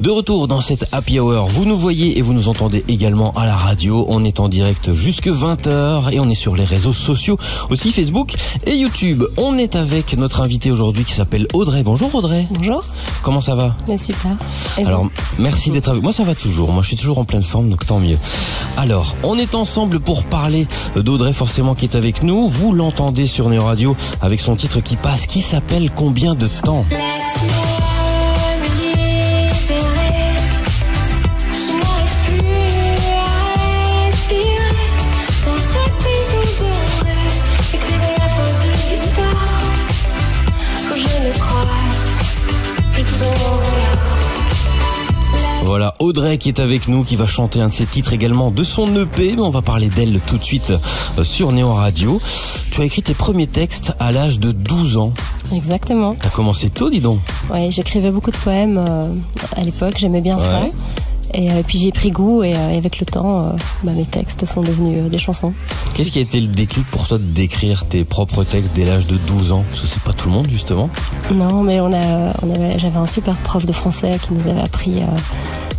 De retour dans cette happy hour, vous nous voyez et vous nous entendez également à la radio. On est en direct jusque 20h et on est sur les réseaux sociaux, aussi Facebook et YouTube. On est avec notre invité aujourd'hui qui s'appelle Audrey. Bonjour Audrey. Bonjour. Comment ça va? Mais super. Et Alors, merci d'être avec moi. Ça va toujours. Moi, je suis toujours en pleine forme, donc tant mieux. Alors, on est ensemble pour parler d'Audrey, forcément, qui est avec nous. Vous l'entendez sur Néo Radio avec son titre qui passe, qui s'appelle Combien de temps? Laisse-moi Qui est avec nous, qui va chanter un de ses titres également de son EP, mais on va parler d'elle tout de suite euh, sur Néo Radio. Tu as écrit tes premiers textes à l'âge de 12 ans. Exactement. T'as commencé tôt, dis donc. Ouais, j'écrivais beaucoup de poèmes euh, à l'époque, j'aimais bien ça. Et euh, puis j'ai pris goût et, euh, avec le temps, euh, bah, mes textes sont devenus des chansons. Qu'est-ce qui a été le déclic pour toi d'écrire tes propres textes dès l'âge de 12 ans? Parce que c'est pas tout le monde, justement. Non, mais on a, on avait, j'avais un super prof de français qui nous avait appris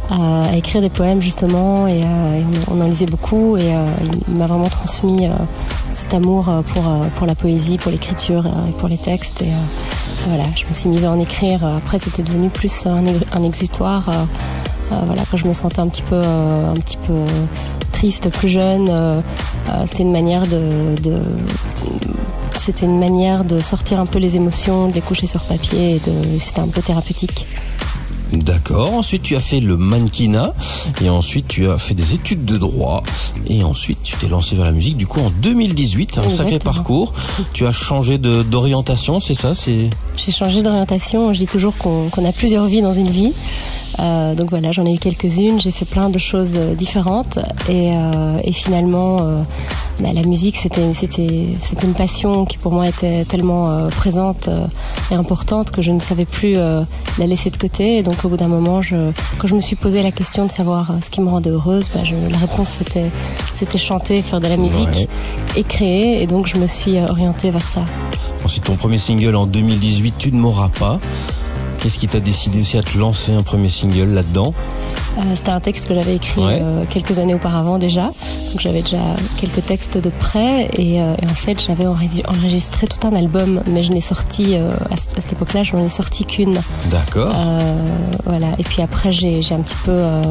à, à écrire des poèmes justement et, euh, on, en lisait beaucoup et euh, il, m'a vraiment transmis euh, cet amour euh, pour euh, pour la poésie, pour l'écriture euh, et pour les textes et euh, voilà, je me suis mise à en écrire. Après, c'était devenu plus un, un exutoire. euh, euh, voilà, quand je me sentais un petit peu, euh, un petit peu triste, plus jeune, euh, euh, c'était une manière de, de c'était une manière de sortir un peu les émotions, de les coucher sur papier et de, c'était un peu thérapeutique. D'accord. Ensuite, tu as fait le mannequinat. Et ensuite, tu as fait des études de droit. Et ensuite, tu t'es lancé vers la musique. Du coup, en 2018, un sacré Exactement. parcours. Tu as changé d'orientation, c'est ça C'est J'ai changé d'orientation. Je dis toujours qu'on a plusieurs vies dans une vie. Euh, donc voilà, j'en ai eu quelques-unes. J'ai fait plein de choses euh, différentes. Et, euh, et finalement, euh, bah, la musique, c'était une passion qui pour moi était tellement présente et importante que je ne savais plus la laisser de côté. Et donc au bout d'un moment, je, quand je me suis posé la question de savoir euh, ce qui me rendait heureuse, bah, je, la réponse c'était c'était chanter, faire de la musique Ouais. et créer. Et donc je me suis euh, orientée vers ça. Ensuite, ton premier single en 2018, Tu ne m'auras pas. Qu'est-ce qui t'a décidé aussi à te lancer un premier single là-dedans? C'était un texte que j'avais écrit Ouais. euh, quelques années auparavant déjà. Donc j'avais déjà quelques textes de près et, euh, et en fait j'avais enregi- enregistré tout un album, mais je n'ai sorti euh, à, ce- à cette époque-là, je n'en ai sorti qu'une. D'accord. Euh, voilà. Et puis après j'ai j'ai un petit peu euh,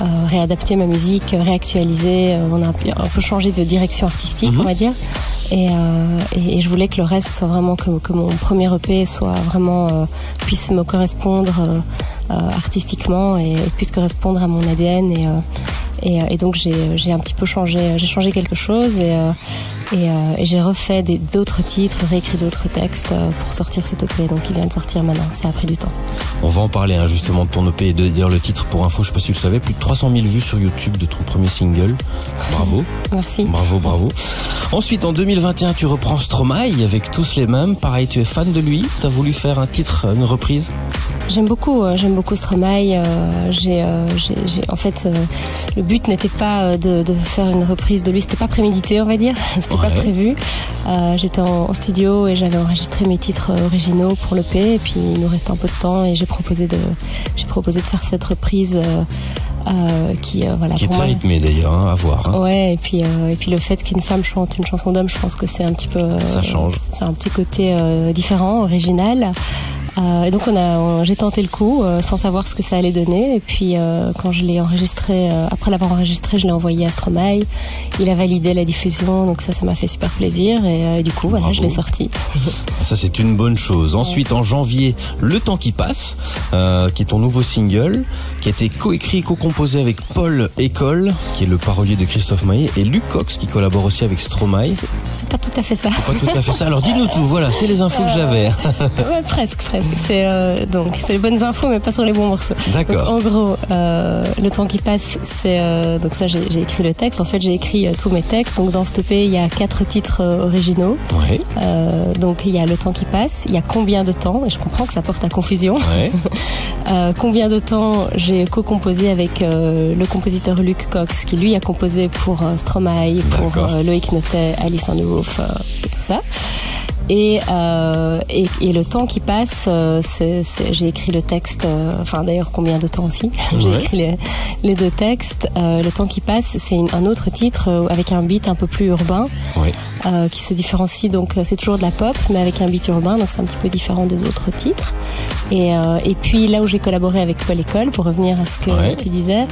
euh, réadapté ma musique, réactualisé. euh, on a un, peu- un peu changé de direction artistique, Mhm. on va dire. Et, euh, et, et je voulais que le reste soit vraiment que, que mon premier EP soit vraiment euh, puisse me correspondre euh, euh, artistiquement et, et puisse correspondre à mon ADN et euh, et, euh, et donc j'ai un petit peu changé j'ai changé quelque chose et euh, et, euh, et j'ai refait d'autres titres réécrit d'autres textes euh, pour sortir cet EP donc il vient de sortir maintenant ça a pris du temps On va en parler hein, justement de ton EP et dire le titre pour info. Je sais pas si tu le savais, plus de 300 000 vues sur YouTube de ton premier single. Bravo. merci Bravo, bravo. Ensuite, en 2021, tu reprends Stromae avec tous les mêmes. Pareil, tu es fan de lui. T'as voulu faire un titre, une reprise? J'aime beaucoup, euh, j'aime beaucoup Stromae. euh, j'ai, euh, j'ai, j'ai- en fait, euh, le but n'était pas euh, de, de faire une reprise de lui, c'était pas prémédité, on va dire, c'était pas Ouais. prévu. Euh, j'étais en, en studio et j'avais enregistré mes titres euh, originaux pour le P, et puis il nous restait un peu de temps et j'ai proposé de, j'ai proposé de faire cette reprise euh, euh, qui, euh, voilà, Qui est pour très moi. rythmé d'ailleurs, hein, à voir. hein. Ouais, et puis euh, et puis le fait qu'une femme chante une chanson d'homme, je pense que c'est un petit peu euh, Ça change. C'est un petit côté euh, différent, original. Euh, et donc on a, j'ai tenté le coup euh, sans savoir ce que ça allait donner. Et puis euh, quand je l'ai enregistré, après l'avoir enregistré, je l'ai envoyé à Stromae. Il a validé la diffusion, donc ça, ça m'a fait super plaisir. Et, du coup, voilà, Bravo. je l'ai sorti. Ça, c'est une bonne chose. Ensuite, en janvier, Le temps qui passe, qui est ton nouveau single, qui a été coécrit et co-composé avec Paul École, qui est le parolier de Christophe Maé, et Luc Cox, qui collabore aussi avec Stromae. C'est pas tout à fait ça. Pas tout à fait ça. Alors, dis-nous tout. Voilà, c'est les infos que j'avais. ouais, presque, presque. C'est euh, donc c'est les bonnes infos, mais pas sur les bons morceaux. D'accord. En gros, euh, le temps qui passe, c'est euh, donc ça j'ai écrit le texte. En fait, j'ai écrit euh, tous mes textes. Donc dans ce EP, il y a quatre titres euh, originaux. Ouais, Euh, donc il y a le temps qui passe, il y a combien de temps, et je comprends que ça porte à confusion. ouais. Euh, combien de temps j'ai co-composé avec euh, le compositeur Luc Cox, qui lui a composé pour Stromae, pour Loïc Notet, Alice on the Roof euh, et tout ça. Et, euh, et, et le temps qui passe, euh, j'ai écrit le texte, euh, enfin d'ailleurs combien de temps aussi, j'ai Ouais. écrit les, les deux textes. Euh, le temps qui passe, c'est un autre titre euh, avec un beat un peu plus urbain Oui. euh, qui se différencie. Donc c'est toujours de la pop, mais avec un beat urbain, donc c'est un petit peu différent des autres titres. Et, euh, et puis là où j'ai collaboré avec Paul École, pour revenir à ce que Ouais. tu disais,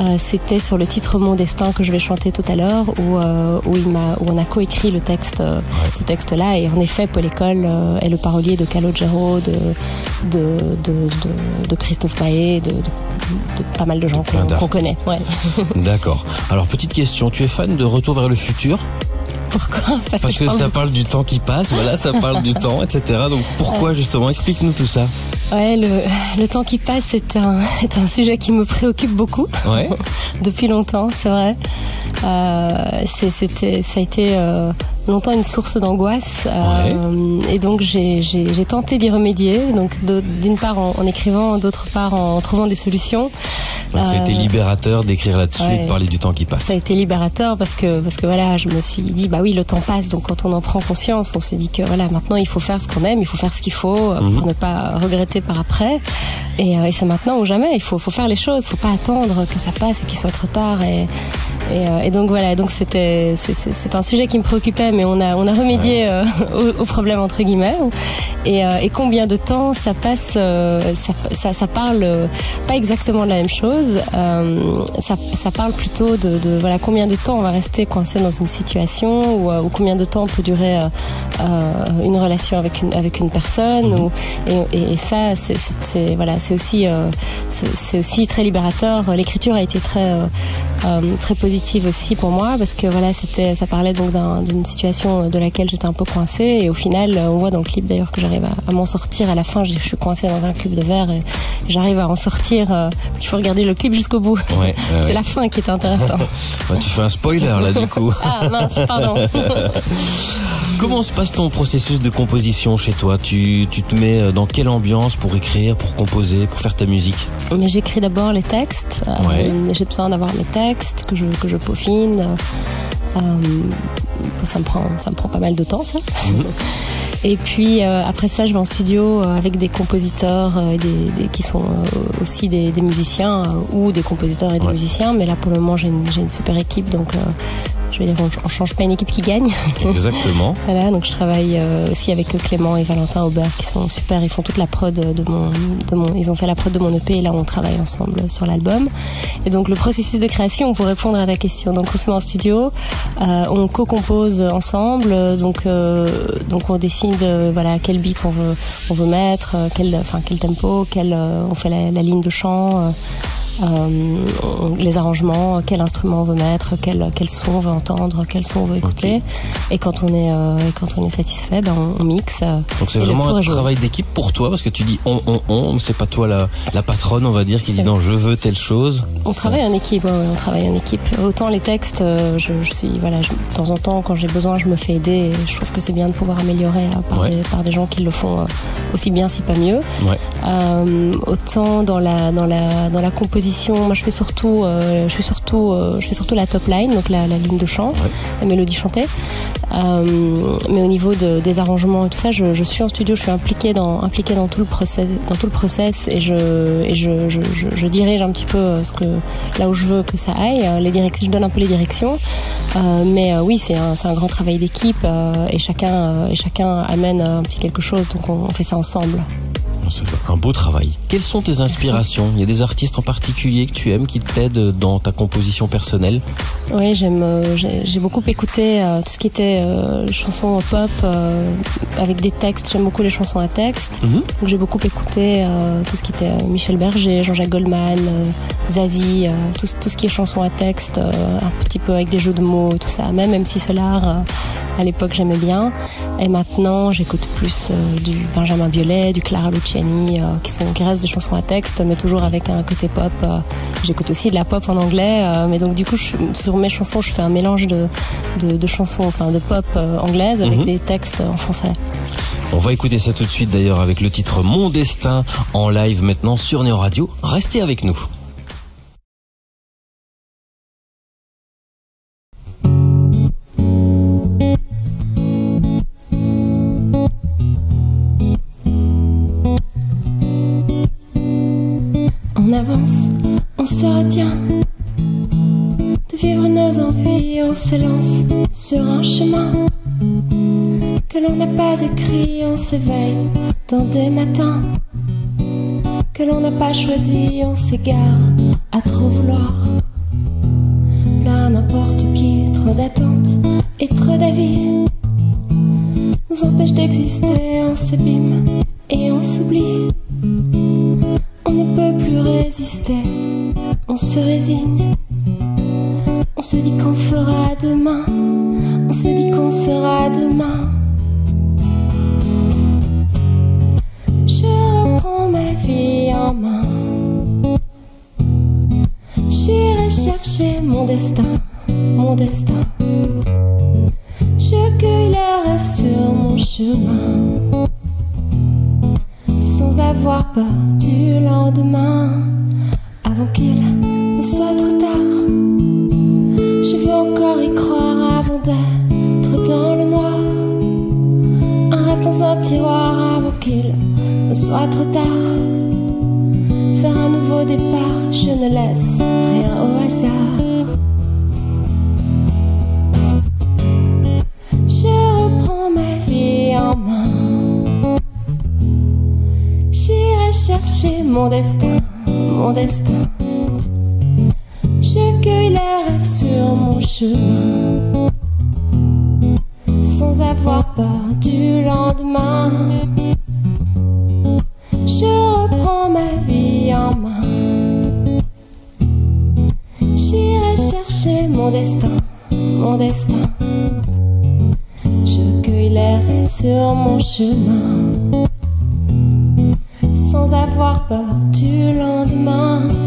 euh, c'était sur le titre Mon destin que je vais chanter tout à l'heure, où, euh, où, il m'a, où on a coécrit le texte, ce texte-là. Et en effet, Paul École euh, est le parolier de Calogero, de, de, de, Christophe Maé, de, pas mal de gens qu'on, connaît. Ouais. D'accord. Alors petite question, tu es fan de Retour vers le futur? Pourquoi Parce que ça parle du temps qui passe, voilà, ça parle du temps, etc. Donc pourquoi justement Explique-nous tout ça. Ouais, le, le temps qui passe est un, est un sujet qui me préoccupe beaucoup Ouais. depuis longtemps, c'est vrai. Euh, c'est- c'était, ça a été euh, longtemps une source d'angoisse euh, et donc j'ai, tenté d'y remédier. Donc d'une part en, en écrivant, d'autre part en trouvant des solutions. Donc ça a été libérateur d'écrire là-dessus de ouais. parler du temps qui passe. Ça a été libérateur parce que parce que voilà, je me suis dit bah oui, le temps passe. Donc quand on en prend conscience, on se dit que voilà, maintenant il faut faire ce qu'on aime, il faut faire ce qu'il faut euh, pour ne pas regretter par après. Et, euh, et c'est maintenant ou jamais. Il faut faut faire les choses. Faut pas attendre que ça passe et qu'il soit trop tard. Et et, euh, et donc voilà. Donc c'était c'est- un sujet qui me préoccupait, mais on a on a remédié euh, au, au problème entre guillemets. Et, et combien de temps ça passe euh, ça, ça, ça parle pas exactement de la même chose. Euh, ça, ça parle plutôt de, de voilà combien de temps on va rester coincé dans une situation ou, euh, ou combien de temps peut durer euh, euh, une relation avec une avec une personne. Ou, et, et, et ça c'est voilà c'est aussi c'est aussi très libérateur. L'écriture a été très très positive aussi pour moi parce que voilà c'était ça parlait donc d'un- d'une situation de laquelle j'étais un peu coincée et au final on voit dans le clip d'ailleurs que j'arrive à, à m'en sortir à la fin je, je suis coincée dans un cube de verre et j'arrive à en sortir il faut regarder le clip jusqu'au bout Ouais, c'est ouais. la fin qui est intéressante tu fais un spoiler là du coup. ah mince pardon Comment se passe ton processus de composition chez toi tu, tu te mets euh, dans quelle ambiance pour écrire, pour composer, pour faire ta musique mais j'écris d'abord les textes. Euh, j'ai besoin d'avoir mes textes que je que je peaufine. Euh, ça me prend ça me prend pas mal de temps ça. Et puis euh, après ça, je vais en studio euh, avec des compositeurs euh, et des, des- qui sont euh, aussi des, des musiciens euh, ou des compositeurs et des Ouais. musiciens. Mais là, pour le moment, j'ai une, une super équipe, donc euh, je veux dire, on, on change pas une équipe qui gagne. Exactement. voilà, donc je travaille euh, aussi avec Clément et Valentin Aubert qui sont super. Ils font toute la prod de mon, de mon, ils ont fait la prod de mon EP et là on travaille ensemble sur l'album. Et donc le processus de création, pour répondre à ta question, donc on se met en studio, euh, on co-compose ensemble, euh, donc euh, donc on décide euh, voilà quel beat on veut on veut mettre, euh, quel enfin quel tempo, quel euh, on fait la, la ligne de chant. Euh, euh, les arrangements, quel instrument on veut mettre, quel, quel son on veut entendre, quel son on veut écouter. Et quand on est, euh, quand on est satisfait, ben on, on mixe. Donc c'est vraiment un travail d'équipe pour toi parce que tu dis on, on, on, c'est pas toi la, la patronne, on va dire, qui dit non, je veux telle chose. On travaille en équipe, ouais, ouais, on travaille en équipe. Autant les textes, je, je suis, voilà, je- de temps en temps, quand j'ai besoin, je me fais aider. Et je trouve que c'est bien de pouvoir améliorer euh, par, Ouais. des, par des gens qui le font euh, aussi bien, si pas mieux. Euh, autant dans la dans la dans la composition, moi je fais surtout euh, je fais surtout euh, je fais surtout la top line, donc la, la ligne de chant, Ouais. la mélodie chantée. Euh, mais au niveau de, des arrangements et tout ça, je, je suis en studio, je suis impliquée dans impliquée dans tout le process dans tout le process et je et je, je, je, je dirige un petit peu ce que là où je veux que ça aille. Les directions, je donne un peu les directions. Euh, mais oui, c'est un c'est un grand travail d'équipe euh, et chacun et chacun amène un petit quelque chose, donc on, on fait ça ensemble. Un beau travail. Quelles sont tes inspirations? Il y a des artistes en particulier que tu aimes qui t'aident dans ta composition personnelle? Oui, j'aime. euh, j'ai beaucoup écouté euh, tout ce qui était euh, chansons pop euh, avec des textes. J'aime beaucoup les chansons à texte. Mhm. Donc j'ai beaucoup écouté tout ce qui était Michel Berger, Jean-Jacques Goldman, Zazie, tout, tout ce qui est chansons à texte, un petit peu avec des jeux de mots, tout ça. Même MC Solar, à l'époque j'aimais bien. Et maintenant j'écoute plus euh, du Benjamin Biolay, du Clara Luciani, euh, qui sont qui restent des chansons à texte, mais toujours avec un côté pop. euh. J'écoute aussi de la pop en anglais, mais donc du coup je- sur mes chansons je fais un mélange de, de, de chansons, enfin de pop anglaise avec Mhm. des textes en français. On va écouter ça tout de suite d'ailleurs avec le titre Mon destin en live maintenant sur Néo Radio. Restez avec nous. Avance, on se retient de vivre nos envies, on s'élance sur un chemin que l'on n'a pas écrit, on s'éveille dans des matins que l'on n'a pas choisi, on s'égare à trop vouloir. Là, n'importe qui, trop d'attentes et trop d'avis nous empêche d'exister, on s'abîme et on s'oublie. On se résigne. On se dit qu'on fera demain, on se dit qu'on sera demain. Je reprends ma vie en main. J'irai chercher mon destin, mon destin. Je cueille les rêves sur mon chemin. Sans avoir peur du lendemain. Avant qu'il ne soit trop tard. Je veux encore y croire avant d'être dans le noir. Un rat dans un tiroir avant qu'il ne soit trop tard. Faire un nouveau départ, je ne laisse rien au hasard. Je reprends ma vie en main. J'irai chercher mon destin, mon destin. Je cueille les rêves sur mon chemin. Sans avoir peur du lendemain. Je reprends ma vie en main. J'irai chercher mon destin, mon destin. Je cueille les rêves sur mon chemin. Avoir peur du lendemain?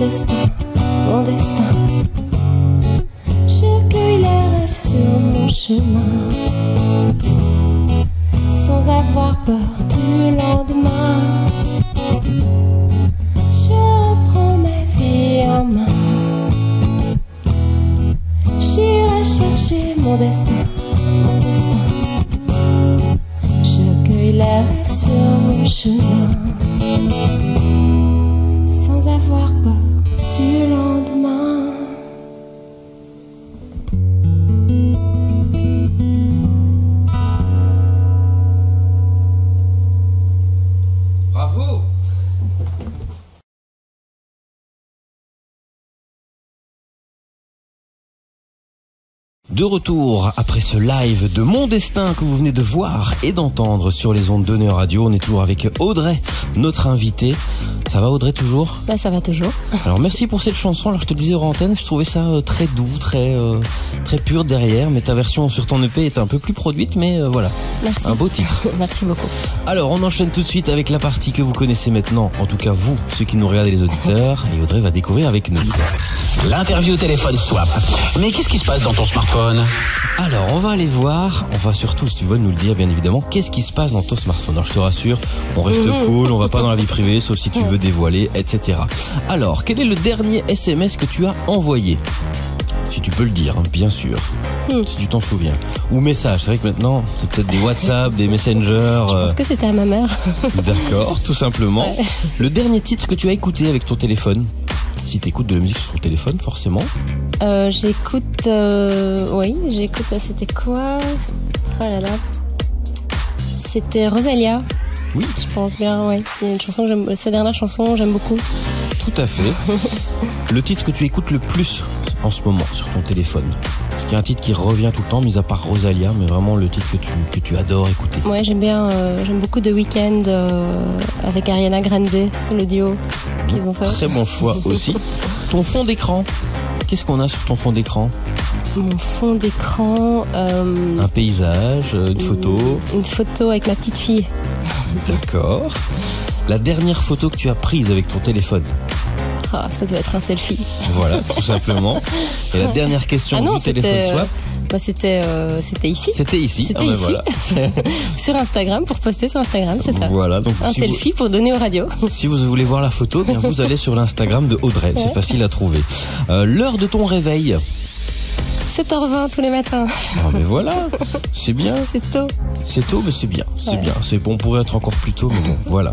Destin, mon destin. Je cueille les rêves sur mon chemin. De retour après ce live de Mon Destin que vous venez de voir et d'entendre sur les ondes de Neo Radio. On est toujours avec Audrey, notre invitée. Ça va Audrey toujours? Bah, ça va toujours. Alors merci pour cette chanson. Alors je te le disais hors antenne, je trouvais ça euh, très doux, très euh, très pur derrière. Mais ta version sur ton EP est un peu plus produite, mais euh, voilà, Merci. un beau titre. Merci beaucoup. Alors on enchaîne tout de suite avec la partie que vous connaissez maintenant. En tout cas vous, ceux qui nous regardent et les auditeurs. Et Audrey va découvrir avec nous. L'interview téléphone swap. Mais qu'est-ce qui se passe dans ton smartphone? Alors, on va aller voir, on va surtout, si tu veux nous le dire, bien évidemment, qu'est-ce qui se passe dans ton smartphone. Alors, je te rassure, on reste cool, on va pas dans la vie privée, sauf si tu veux dévoiler, etc. Alors, quel est le dernier SMS que tu as envoyé? Si tu peux le dire, hein, bien sûr. Si tu t'en souviens. Ou message, c'est vrai que maintenant, c'est peut-être des WhatsApp, des Messenger. euh, Est-ce que c'était à ma mère D'accord, tout simplement. Le dernier titre que tu as écouté avec ton téléphone? Si t'écoutes de la musique sur ton téléphone, forcément. Euh, J'écoute. euh, oui, j'écoute. C'était quoi? Oh là là. C'était Rosalia. Oui. Je pense bien. Il y a une chanson que j'aime. Sa dernière chanson, j'aime beaucoup. Tout à fait. le titre que tu écoutes le plus? En ce moment sur ton téléphone Est-ce qu'il y a un titre qui revient tout le temps, mis à part Rosalia, mais vraiment le titre que tu, que tu adores écouter Ouais, j'aime bien. euh, j'aime beaucoup The Weeknd euh, avec Ariana Grande, le duo qu'ils ont fait. Très bon choix aussi. Ton fond d'écran Qu'est-ce qu'on a sur ton fond d'écran? Mon fond d'écran. euh, Un paysage, une photo Une photo avec ma petite fille. D'accord. La dernière photo que tu as prise avec ton téléphone Ah, ça doit être un selfie. Voilà, tout simplement. Et la dernière question Ah non, du téléphone swap, bah, c'était, euh, c'était ici. c'était ici. Ah ben ici. voilà. Sur Instagram, pour poster sur Instagram, c'est ça. Voilà, donc Un si vous, selfie pour donner aux radios. si vous voulez voir la photo, bien vous allez sur l'Instagram de Audrey, c'est facile à trouver. Euh, L'heure de ton réveil. 7h20 tous les matins. Ah mais voilà, c'est bien. C'est tôt. C'est tôt, mais c'est bien. C'est Ouais. bien. C'est bon, on pourrait être encore plus tôt, mais bon, voilà.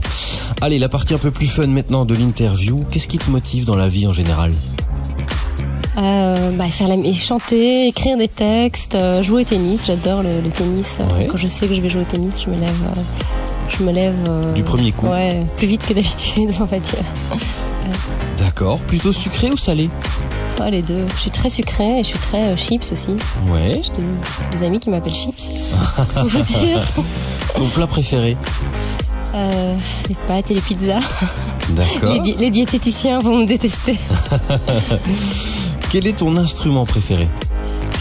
Allez, la partie un peu plus fun maintenant de l'interview. Qu'est-ce qui te motive dans la vie en général? Euh, bah, faire la, chanter, écrire des textes, euh, jouer au tennis. J'adore le, le tennis. Euh, Ouais. Quand je sais que je vais jouer au tennis, je me lève. euh, je me lève. Du premier coup. Ouais, plus vite que d'habitude, on va D'accord. Plutôt sucré ou salé Oh, les deux. Je suis très sucrée et je suis très euh, chips aussi. Ouais. J'ai des, des amis qui m'appellent chips. Pour vous dire. Ton plat préféré Euh, les pâtes et les pizzas. D'accord. Les, di- les diététiciens vont me détester. Quel est ton instrument préféré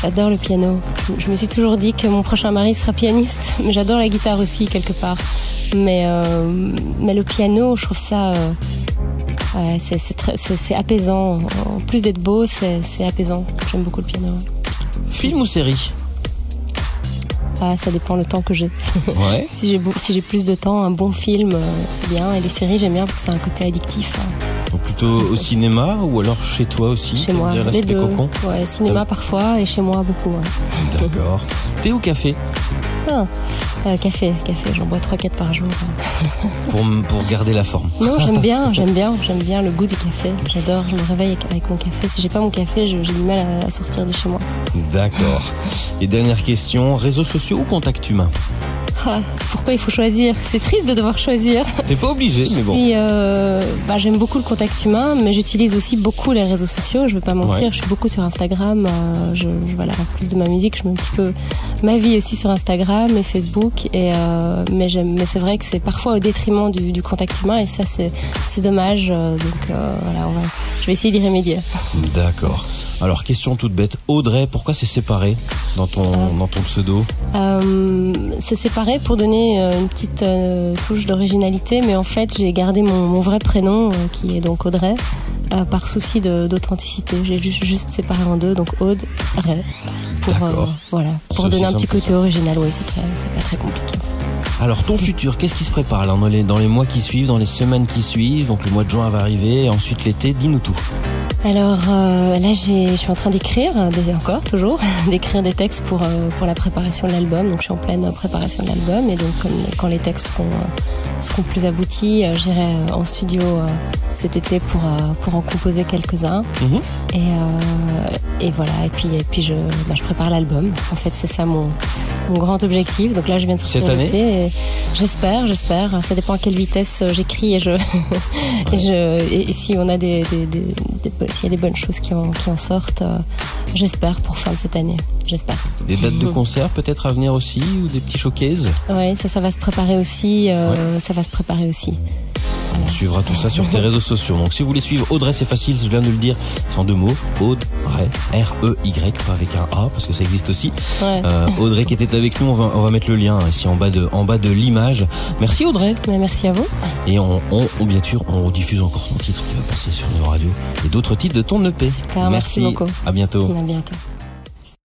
J'adore le piano. Je, je me suis toujours dit que mon prochain mari sera pianiste, mais j'adore la guitare aussi quelque part. Mais euh, mais le piano, je trouve ça, euh, ouais, c'est apaisant. En plus d'être beau, c'est apaisant. J'aime beaucoup le piano. Film ou série Ah, ça dépend le temps que j'ai. Ouais. Si j'ai si plus de temps, un bon film, euh, c'est bien. Et les séries, j'aime bien parce que c'est un côté addictif. hein. Donc plutôt au cinéma ou alors chez toi aussi Chez moi, les deux. Ouais, cinéma parfois et chez moi beaucoup. ouais. D'accord. Thé ou café Ah, euh, café, café, j'en bois 3-4 par jour. pour, pour garder la forme. Non, j'aime bien, j'aime bien, j'aime bien le goût du café. J'adore, je me réveille avec, mon café. Si j'ai pas mon café, j'ai du mal à, à sortir de chez moi. D'accord. Et dernière question, réseaux sociaux ou contact humain? Ah, pourquoi il faut choisir? C'est triste de devoir choisir. T'es pas obligé, mais bon. euh, bah, j'aime beaucoup le contact humain, mais j'utilise aussi beaucoup les réseaux sociaux. Je vais pas mentir, Ouais. je suis beaucoup sur Instagram. euh, je, je- voilà, en plus de ma musique, je mets un petit peu ma vie aussi sur Instagram et Facebook. Et euh, mais j'aime, mais c'est vrai que c'est parfois au détriment du, du contact humain, et ça c'est, c'est dommage. euh, donc euh, voilà, on va, je vais essayer d'y remédier. D'accord. Alors, question toute bête. Audrey, pourquoi c'est séparé dans ton, Ah. dans ton pseudo Euh, c'est séparé pour donner euh, une petite euh, touche d'originalité, mais en fait j'ai gardé mon, mon vrai prénom, euh, qui est donc Audrey, par souci d'authenticité. J'ai juste, juste séparé en deux, donc Aude, Ray, pour voilà, pour donner un petit côté original. Oui, c'est très, c'est pas très compliqué. Alors, ton futur, qu'est-ce qui se prépare là, dans les, dans les mois qui suivent, dans les semaines qui suivent Donc, le mois de juin va arriver, et ensuite l'été, dis-nous tout. Alors euh, là, je suis en train d'écrire, des- encore toujours, d'écrire des textes pour euh, pour la préparation de l'album. Donc je suis en pleine préparation de l'album et donc quand les textes seront euh, seront plus aboutis, j'irai en studio euh, cet été pour pour en composer quelques-uns. Mhm. Et et voilà. Et puis et puis je bah, je prépare l'album. En fait, c'est ça mon mon grand objectif. Donc là, je viens de sortir Cette année et J'espère, j'espère. Ça dépend à quelle vitesse euh, j'écris et je et je et, et si on a des, des, des, des- s'il y a des bonnes choses qui en qui en sortent, euh, j'espère pour fin de cette année. J'espère. Des dates de concert peut-être à venir aussi, ou des petits showcases? Ouais, ça ça va se préparer aussi. euh, Ça va se préparer aussi. On suivra tout ça sur tes réseaux sociaux. Donc si vous voulez suivre Audrey, c'est facile, je viens de le dire, c'est en deux mots. Audrey, R-E-Y, pas avec un A, parce que ça existe aussi. Ouais. Euh, Audrey qui était avec nous, on va, on va mettre le lien ici en bas de, en bas de l'image. Merci Audrey. Mais merci à vous. Et on, on, on, bien sûr, on diffuse encore ton titre qui va passer sur nos radios et d'autres titres de ton EP. Super, merci beaucoup. À bientôt. À bientôt.